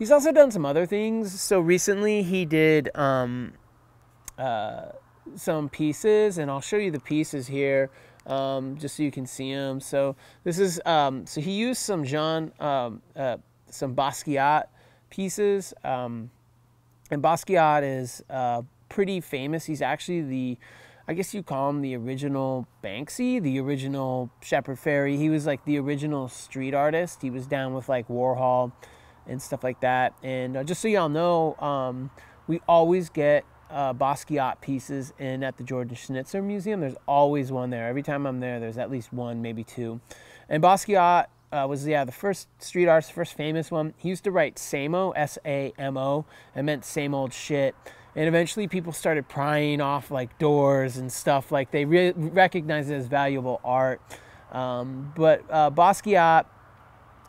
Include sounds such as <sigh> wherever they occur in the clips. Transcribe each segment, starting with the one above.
he's also done some other things. So recently he did um, uh, some pieces, and I'll show you the pieces here um, just so you can see them. So this is um, so he used some Jean um, uh, some Basquiat pieces, um, and Basquiat is uh, pretty famous. He's actually the I guess you call him the original Banksy, the original Shepard Fairey. He was like the original street artist. He was down with like Warhol and stuff like that. And uh, just so y'all know, um, we always get uh, Basquiat pieces in at the Jordan Schnitzer Museum. There's always one there. Every time I'm there, there's at least one, maybe two. And Basquiat uh, was yeah the first street artist, first famous one. He used to write Samo, S-A-M-O. It meant same old shit. And eventually, people started prying off like doors and stuff. Like they re- recognized it as valuable art. Um, but uh, Basquiat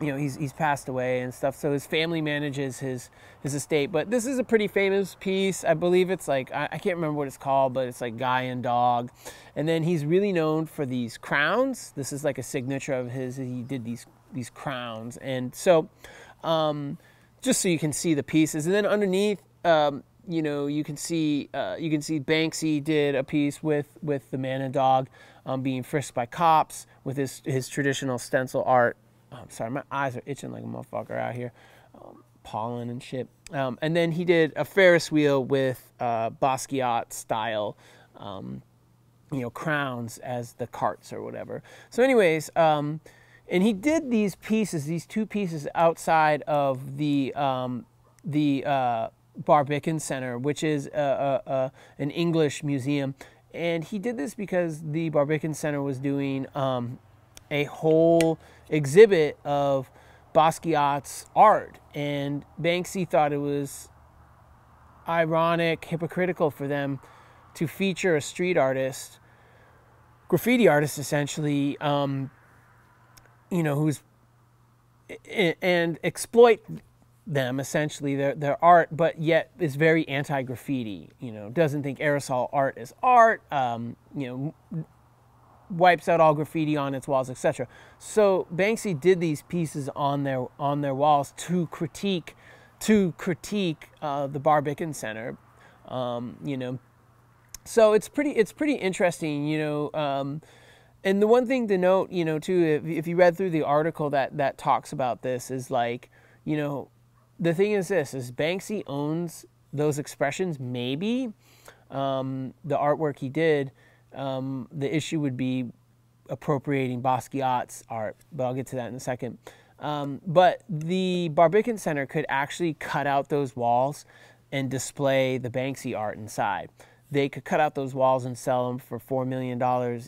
you know he's he's passed away and stuff. So his family manages his his estate. But this is a pretty famous piece. I believe it's like I, I, can't remember what it's called but it's like guy and dog. And then he's really known for these crowns. This is like a signature of his. He did these these crowns. And so um, just so you can see the pieces. And then underneath um, you know you can see uh, you can see banksy did a piece with with the man and dog um, being frisked by cops with his his traditional stencil art I'm um, sorry, my eyes are itching like a motherfucker out here. Um, pollen and shit. Um, and then he did a Ferris wheel with uh, Basquiat style, um, you know, crowns as the carts or whatever. So, anyways, um, and he did these pieces, these two pieces outside of the um, the uh, Barbican Center, which is a, a, a, an English museum. And he did this because the Barbican Center was doing a whole exhibit of Basquiat's art. And Banksy thought it was ironic, hypocritical for them to feature a street artist, graffiti artist essentially, um, you know, who's and exploit them essentially their their art, but yet is very anti-graffiti. You know, doesn't think aerosol art is art. Um, you know, wipes out all graffiti on its walls, etc. So Banksy did these pieces on their on their walls to critique to critique uh, the Barbican Center. Um, you know, so it's pretty it's pretty interesting. You know. Um, and the one thing to note, you know, too, if, if you read through the article that that talks about this, is like, you know, the thing is this: is Banksy owns those expressions, maybe um, the artwork he did, um, the issue would be appropriating Basquiat's art, but I'll get to that in a second. Um, but the Barbican Center could actually cut out those walls and display the Banksy art inside. They could cut out those walls and sell them for $4 million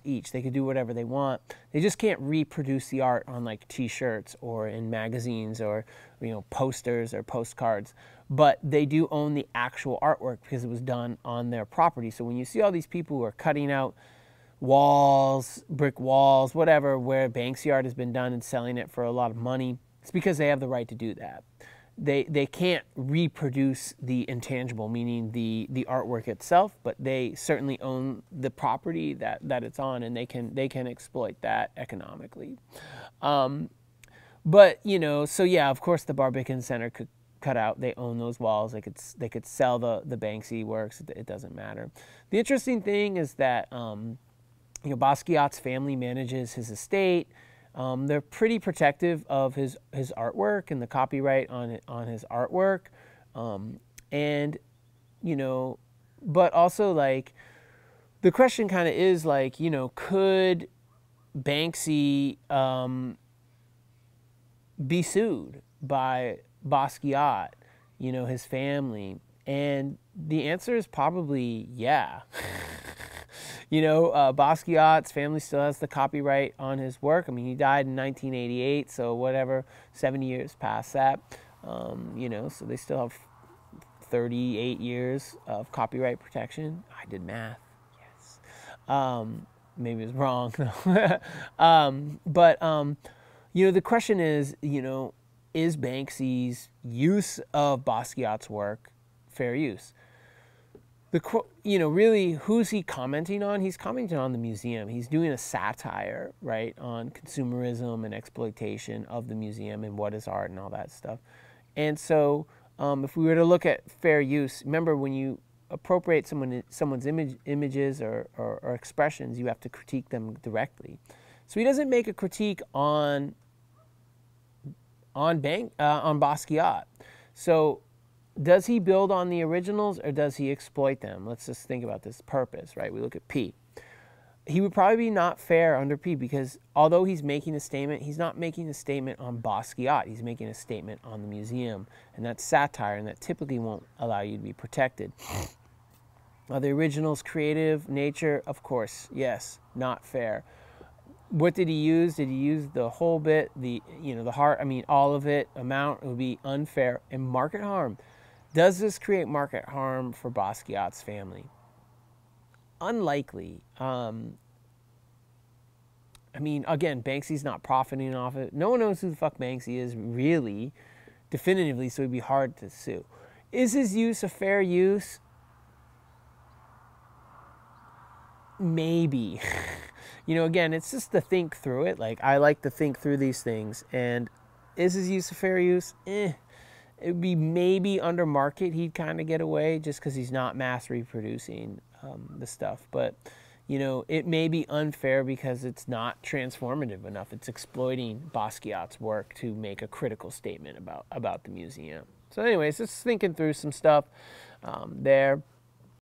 each. They could do whatever they want. They just can't reproduce the art on like t-shirts or in magazines or you know posters or postcards but they do own the actual artwork because it was done on their property. So when you see all these people who are cutting out walls, brick walls, whatever, where Banksy art has been done and selling it for a lot of money, it's because they have the right to do that. They, they can't reproduce the intangible, meaning the, the artwork itself, but they certainly own the property that, that it's on and they can, they can exploit that economically. Um, but, you know, so yeah, of course the Barbican Center could cut out. They own those walls. They could they could sell the the Banksy works. It, doesn't matter. The interesting thing is that um, you know Basquiat's family manages his estate. Um, they're pretty protective of his his artwork and the copyright on on his artwork, um, and you know, but also like the question kind of is like you know could Banksy um, be sued by Basquiat, you know, his family? And the answer is probably yeah. <laughs> you know, uh, Basquiat's family still has the copyright on his work. I mean, he died in 1988, so whatever, 70 years past that. Um, you know, so they still have 38 years of copyright protection. I did math. Yes. Um, maybe it's wrong. <laughs> um, but um, you know, the question is, you know, is Banksy's use of Basquiat's work fair use? The you know really who's he commenting on? He's commenting on the museum. He's doing a satire, right, on consumerism and exploitation of the museum and what is art and all that stuff. And so, um, if we were to look at fair use, remember when you appropriate someone someone's image, images or, or, or expressions, you have to critique them directly. So he doesn't make a critique on on bank uh, on Basquiat. So does he build on the originals or does he exploit them? Let's just think about this purpose, right? We look at P. He would probably be not fair under P because although he's making a statement, he's not making a statement on Basquiat. He's making a statement on the museum, and that's satire, and that typically won't allow you to be protected. Are the originals creative nature? Of course, yes, not fair. What did he use? Did he use the whole bit, the you know the heart? I mean, all of it. Amount it would be unfair and market harm. Does this create market harm for Basquiat's family? Unlikely. Um, I mean, again, Banksy's not profiting off it. No one knows who the fuck Banksy is really, definitively, so it'd be hard to sue. Is his use a fair use? Maybe. <laughs> you know, again, it's just to think through it. Like, I like to think through these things. And is his use a fair use? Eh it would be maybe under market he'd kind of get away just because he's not mass reproducing um, the stuff. But you know, it may be unfair because it's not transformative enough. It's exploiting Basquiat's work to make a critical statement about about the museum. So, anyways, just thinking through some stuff um, there.